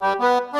Música